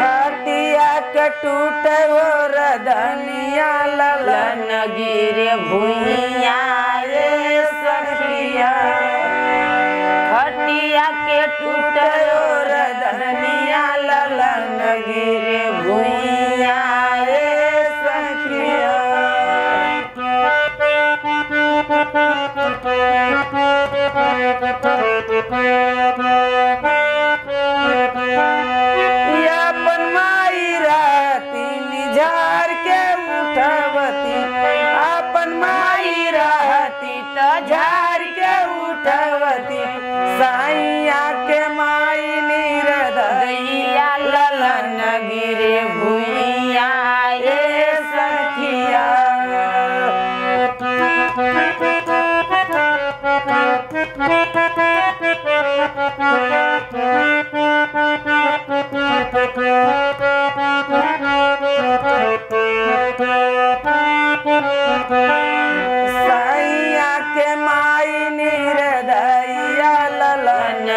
हटिया के टूट रनिया ललन गिर भूमिया हटिया के टूट रनिया ललन गिर कहती त झार के उठवती साइया के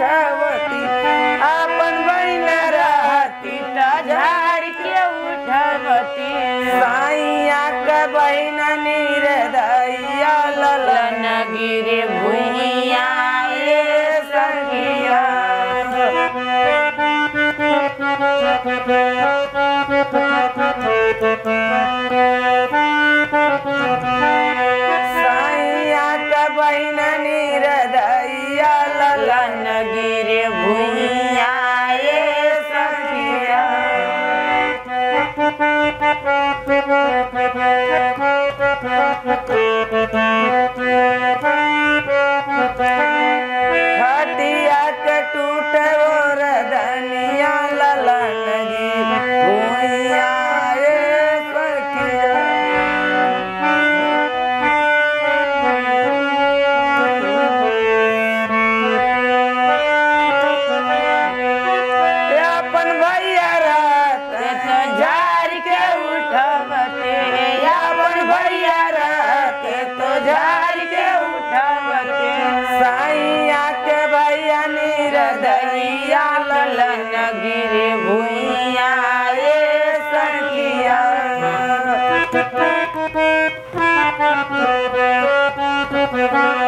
Parvati Thank you. Thank you.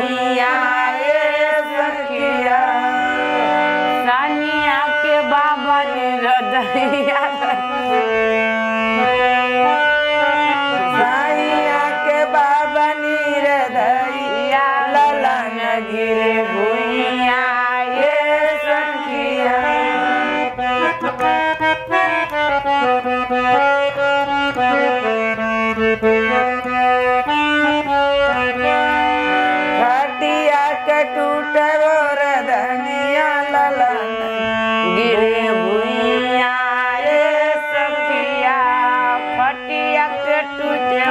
टूट गोर धनिया ललन। गिरे भुइया सखिया फटिया के टूटे